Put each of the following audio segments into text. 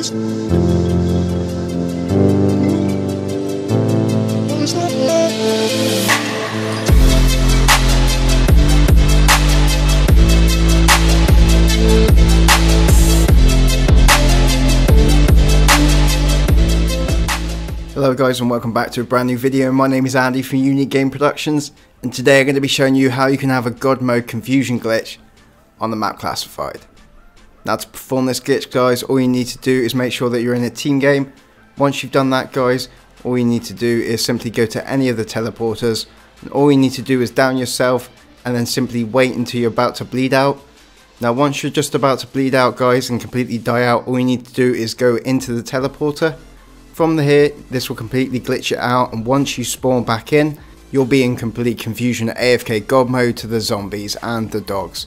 Hello guys and welcome back to a brand new video. My name is Andy from Unique Game Productions and today I'm going to be showing you how you can have a God mode confusion glitch on the map classified. Now to perform this glitch guys all you need to do is make sure that you're in a team game. Once you've done that guys all you need to do is simply go to any of the teleporters and all you need to do is down yourself and then simply wait until you're about to bleed out. Now once you're just about to bleed out guys and completely die out all you need to do is go into the teleporter from the here, this will completely glitch it out and once you spawn back in, you'll be in complete confusion AFK God mode to the zombies and the dogs.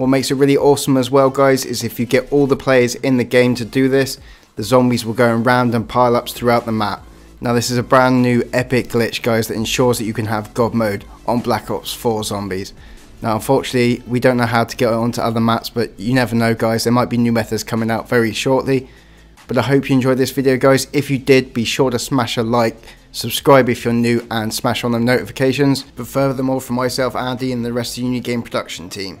What makes it really awesome as well guys is if you get all the players in the game to do this, the zombies will go in random pile-ups throughout the map. Now this is a brand new epic glitch guys that ensures that you can have God mode on Black Ops 4 zombies. Now unfortunately we don't know how to get onto other maps but you never know guys there might be new methods coming out very shortly but I hope you enjoyed this video guys. If you did, be sure to smash a like, subscribe if you're new and smash on the notifications. But furthermore for myself, Andy and the rest of the Unique Game production team.